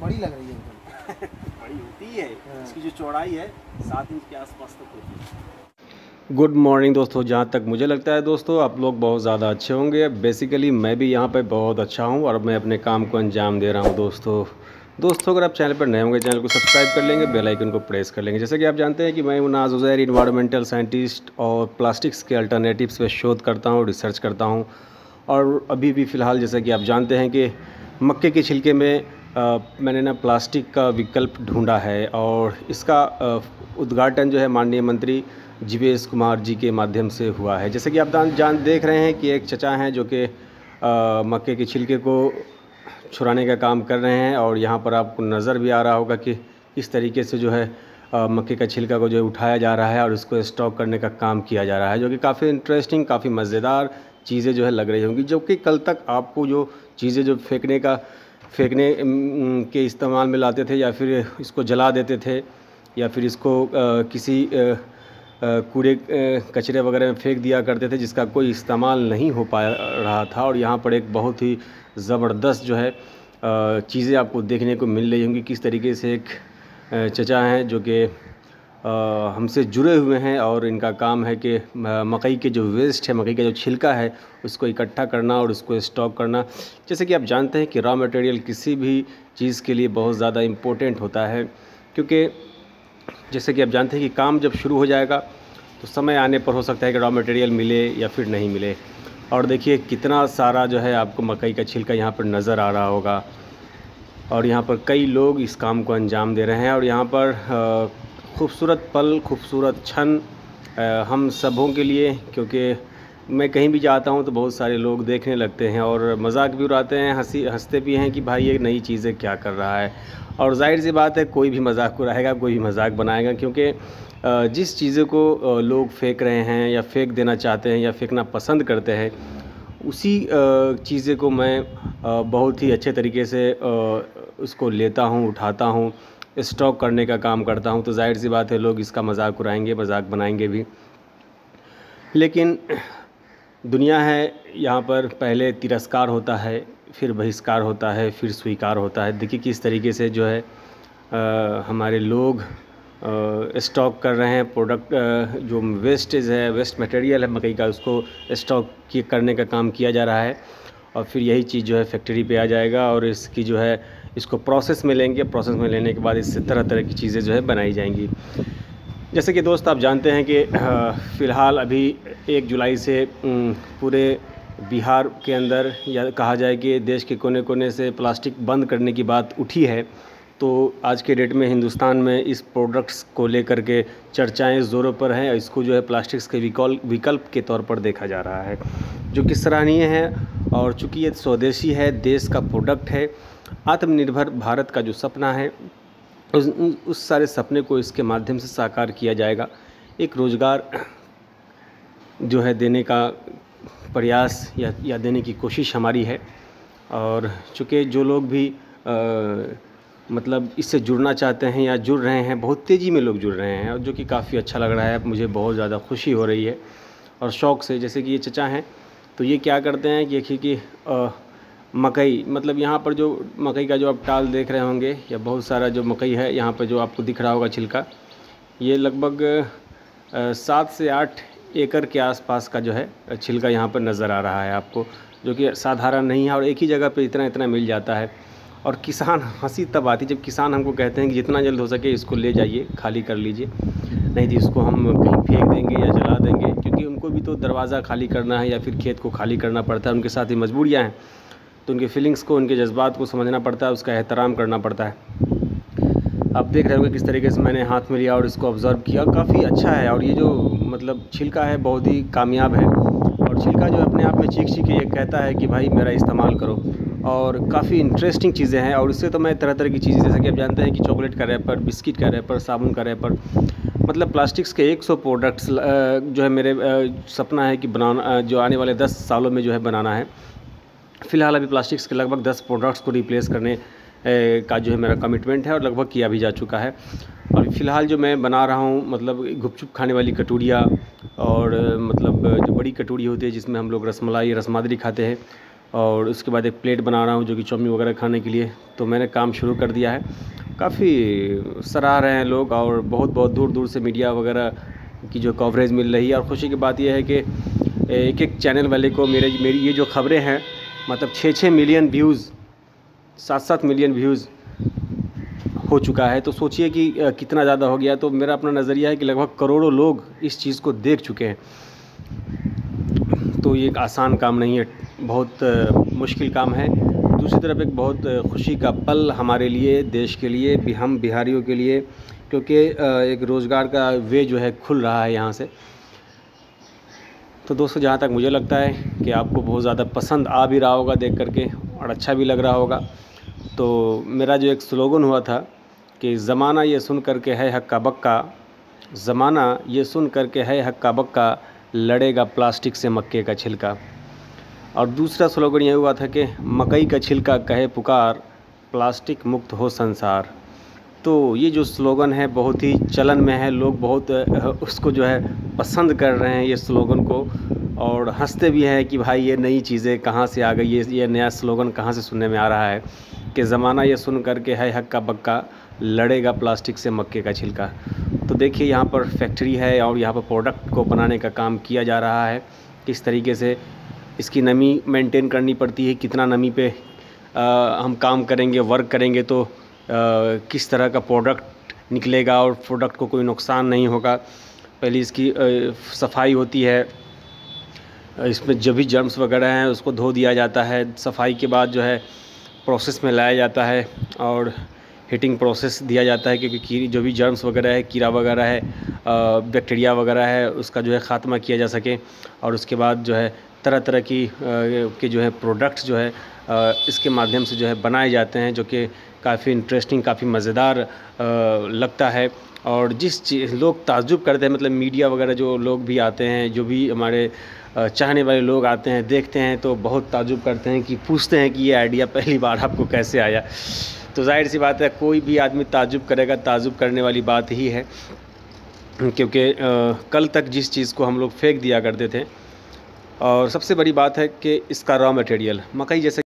बड़ी लग रही है अंकल बड़ी होती है। हाँ। इसकी जो चौड़ाई है सात इंच के आसपास तक होती है। गुड मॉर्निंग दोस्तों जहाँ तक मुझे लगता है दोस्तों आप लोग बहुत ज़्यादा अच्छे होंगे। बेसिकली मैं भी यहाँ पे बहुत अच्छा हूँ और मैं अपने काम को अंजाम दे रहा हूँ दोस्तों। दोस्तों अगर आप चैनल पर नए होंगे चैनल को सब्सक्राइब कर लेंगे बेल आइकन को प्रेस कर लेंगे। जैसे कि आप जानते हैं कि मैं हूँ नाज उजैर इन्वायरमेंटल साइंटिस्ट और प्लास्टिक्स के अल्टरनेटिव्स पर शोध करता हूँ रिसर्च करता हूँ। और अभी भी फ़िलहाल जैसा कि आप जानते हैं कि मक्के के छिलके में मैंने ना प्लास्टिक का विकल्प ढूंढा है और इसका उद्घाटन जो है माननीय मंत्री जीवेश कुमार जी के माध्यम से हुआ है। जैसे कि आप जान जान, देख रहे हैं कि एक चचा हैं जो कि मक्के के छिलके को छुड़ाने का काम कर रहे हैं और यहाँ पर आपको नज़र भी आ रहा होगा कि किस तरीके से जो है मक्के का छिलका को जो है उठाया जा रहा है और उसको स्टॉक करने का काम किया जा रहा है, जो कि काफ़ी इंटरेस्टिंग, काफ़ी मज़ेदार चीज़ें जो है लग रही होंगी, जो कि कल तक आपको जो चीज़ें जो फेंकने का फेंकने के इस्तेमाल में लाते थे या फिर इसको जला देते थे या फिर इसको किसी कूड़े कचरे वगैरह में फेंक दिया करते थे जिसका कोई इस्तेमाल नहीं हो पा रहा था। और यहाँ पर एक बहुत ही ज़बरदस्त जो है चीज़ें आपको देखने को मिल रही होंगी। किस तरीके से एक चचा हैं जो कि हमसे जुड़े हुए हैं और इनका काम है कि मकई के जो वेस्ट है, मकई का जो छिलका है, उसको इकट्ठा करना और उसको स्टॉक करना। जैसे कि आप जानते हैं कि रॉ मटेरियल किसी भी चीज़ के लिए बहुत ज़्यादा इम्पोर्टेंट होता है, क्योंकि जैसे कि आप जानते हैं कि काम जब शुरू हो जाएगा तो समय आने पर हो सकता है कि रॉ मटेरियल मिले या फिर नहीं मिले। और देखिए कितना सारा जो है आपको मकई का छिलका यहाँ पर नज़र आ रहा होगा। और यहाँ पर कई लोग इस काम को अंजाम दे रहे हैं और यहाँ पर खूबसूरत पल, खूबसूरत क्षण हम सबों के लिए, क्योंकि मैं कहीं भी जाता हूँ तो बहुत सारे लोग देखने लगते हैं और मज़ाक भी उड़ाते हैं, हँसी, हँसते भी हैं कि भाई ये नई चीज़ें क्या कर रहा है। और ज़ाहिर सी बात है, कोई भी मज़ाक उड़ाएगा, कोई भी मज़ाक बनाएगा, क्योंकि जिस चीज़ों को लोग फेंक रहे हैं या फेंक देना चाहते हैं या फेंकना पसंद करते हैं, उसी चीज़ें को मैं बहुत ही अच्छे तरीके से उसको लेता हूँ, उठाता हूँ। स्टॉक करने का काम करता हूँ तो ज़ाहिर सी बात है लोग इसका मज़ाक उड़ाएँगे मज़ाक बनाएँगे भी। लेकिन दुनिया है यहाँ पर पहले तिरस्कार होता है फिर बहिष्कार होता है फिर स्वीकार होता है। देखिए किस तरीके से जो है अ, हमारे लोग स्टॉक कर रहे हैं प्रोडक्ट जो वेस्टेज है वेस्ट मटेरियल है मकई का उसको स्टॉक करने का काम किया जा रहा है। और फिर यही चीज़ जो है फैक्ट्री पे आ जाएगा और इसकी जो है इसको प्रोसेस में लेंगे। प्रोसेस में लेने के बाद इससे तरह तरह की चीज़ें जो है बनाई जाएँगी। जैसे कि दोस्त आप जानते हैं कि फ़िलहाल अभी एक जुलाई से पूरे बिहार के अंदर या कहा जाए कि देश के कोने कोने से प्लास्टिक बंद करने की बात उठी है तो आज के डेट में हिंदुस्तान में इस प्रोडक्ट्स को लेकर के चर्चाएँ ज़ोरों पर हैं इसको जो है प्लास्टिक्स के विकल्प विकल्प के तौर पर देखा जा रहा है, जो कि सराहनीय है और चूँकि ये स्वदेशी है, देश का प्रोडक्ट है आत्मनिर्भर भारत का जो सपना है उस उस- सारे सपने को इसके माध्यम से साकार किया जाएगा। एक रोज़गार जो है देने का प्रयास या या देने की कोशिश हमारी है। और चूँकि जो लोग भी अ, मतलब इससे जुड़ना चाहते हैं या जुड़ रहे हैं बहुत तेज़ी में लोग जुड़ रहे हैं और जो कि काफ़ी अच्छा लग रहा है मुझे बहुत ज़्यादा खुशी हो रही है। और शौक़ से जैसे कि ये चचा हैं तो ये क्या करते हैं कि देखिए कि मकई मतलब यहाँ पर जो मकई का जो आप टाल देख रहे होंगे, या बहुत सारा जो मकई है, यहाँ पर जो आपको दिख रहा होगा छिलका, ये लगभग सात से आठ एकड़ के आसपास का जो है छिलका यहाँ पर नज़र आ रहा है आपको, जो कि साधारण नहीं है और एक ही जगह पर इतना इतना मिल जाता है। और किसान हँसी तब आती जब किसान हमको कहते हैं कि जितना जल्द हो सके इसको ले जाइए, खाली कर लीजिए, नहीं तो इसको हम कहीं फेंक देंगे या जला देंगे, क्योंकि उनको भी तो दरवाज़ा खाली करना है या फिर खेत को खाली करना पड़ता है, उनके साथ ही मजबूरियाँ हैं। तो उनकी फीलिंग्स को, उनके जज्बात को समझना पड़ता है, उसका एहतराम करना पड़ता है। आप देख रहे होंगे किस तरीके से मैंने हाथ में लिया और इसको ऑब्ज़र्व किया। काफ़ी अच्छा है और ये जो मतलब छिलका है, बहुत ही कामयाब है। और छिलका जो अपने आप में चीख चीख के ये कहता है कि भाई मेरा इस्तेमाल करो। और काफ़ी इंटरेस्टिंग चीज़ें हैं और इससे तो मैं तरह तरह की चीज़ें, जैसे कि आप जानते हैं कि चॉकलेट का रैपर बिस्किट का रैपर साबुन का रैपर मतलब प्लास्टिक्स के 100 प्रोडक्ट्स जो है मेरे सपना है कि बनाना जो आने वाले 10 सालों में जो है बनाना है। फ़िलहाल अभी प्लास्टिक्स के लगभग 10 प्रोडक्ट्स को रिप्लेस करने का जो है मेरा कमिटमेंट है और लगभग किया भी जा चुका है। और फ़िलहाल जो मैं बना रहा हूँ मतलब गुपचुप खाने वाली कटोरिया और मतलब जो बड़ी कटोरी होती है जिसमें हम लोग रसमलाई, रसमादरी खाते हैं और उसके बाद एक प्लेट बना रहा हूँ जो कि चौमी वगैरह खाने के लिए। तो मैंने काम शुरू कर दिया है। काफ़ी सराह रहे हैं लोग और बहुत बहुत दूर दूर से मीडिया वगैरह की जो कवरेज मिल रही है। और खुशी की बात यह है कि एक एक चैनल वाले को मेरे, मेरी ये जो खबरें हैं मतलब छः छः मिलियन व्यूज़ सात सात मिलियन व्यूज़ हो चुका है। तो सोचिए कि कितना ज़्यादा हो गया। तो मेरा अपना नज़रिया है कि लगभग करोड़ों लोग इस चीज़ को देख चुके हैं। तो ये एक आसान काम नहीं है, बहुत मुश्किल काम है। दूसरी तरफ़ एक बहुत खुशी का पल हमारे लिए, देश के लिए, भी हम बिहारियों के लिए, क्योंकि एक रोज़गार का वे जो है खुल रहा है यहाँ से। तो दोस्तों, जहाँ तक मुझे लगता है कि आपको बहुत ज़्यादा पसंद आ भी रहा होगा देख करके और अच्छा भी लग रहा होगा। तो मेरा जो एक स्लोगन हुआ था कि ज़माना ये सुन करके है हक्का बक्का, ज़माना ये सुन करके है हक्का बक्का, लड़ेगा प्लास्टिक से मक्के का छिलका। और दूसरा स्लोगन ये हुआ था कि मकई का छिलका कहे पुकार, प्लास्टिक मुक्त हो संसार। तो ये जो स्लोगन है, बहुत ही चलन में है, लोग बहुत, उसको जो है पसंद कर रहे हैं ये स्लोगन को और हँसते भी हैं कि भाई ये नई चीज़ें कहाँ से आ गई ये ये नया स्लोगन कहाँ से सुनने में आ रहा है कि ज़माना ये सुन कर करके है हक्का बक्का लड़ेगा प्लास्टिक से मक्के का छिलका। तो देखिए यहाँ पर फैक्ट्री है और यहाँ पर प्रोडक्ट को बनाने का काम किया जा रहा है। किस तरीके से इसकी नमी मेंटेन करनी पड़ती है कितना नमी पे आ, हम काम करेंगे वर्क करेंगे तो आ, किस तरह का प्रोडक्ट निकलेगा और प्रोडक्ट को कोई नुकसान नहीं होगा। पहले इसकी सफ़ाई होती है। इसमें जो भी जर्म्स वगैरह हैं, उसको धो दिया जाता है। सफ़ाई के बाद जो है प्रोसेस में लाया जाता है और हीटिंग प्रोसेस दिया जाता है क्योंकि जो भी जर्म्स वगैरह है कीड़ा वगैरह है बैक्टीरिया वगैरह है, उसका जो है ख़ात्मा किया जा सके और उसके बाद जो है तरह तरह की के जो है प्रोडक्ट्स जो है इसके माध्यम से जो है बनाए जाते हैं, जो कि काफ़ी इंटरेस्टिंग काफ़ी मज़ेदार लगता है। और जिस चीज़ लोग ताजुब करते हैं मतलब मीडिया वगैरह जो लोग भी आते हैं, जो भी हमारे चाहने वाले लोग आते हैं, देखते हैं तो बहुत ताजुब करते हैं कि, पूछते हैं कि ये आइडिया पहली बार आपको कैसे आया। तो ज़ाहिर सी बात है, कोई भी आदमी ताजुब करेगा ताजुब करने वाली बात ही है। क्योंकि कल तक जिस चीज़ को हम लोग फेंक दिया करते थे, और सबसे बड़ी बात है कि इसका रॉ मटेरियल मकई जैसे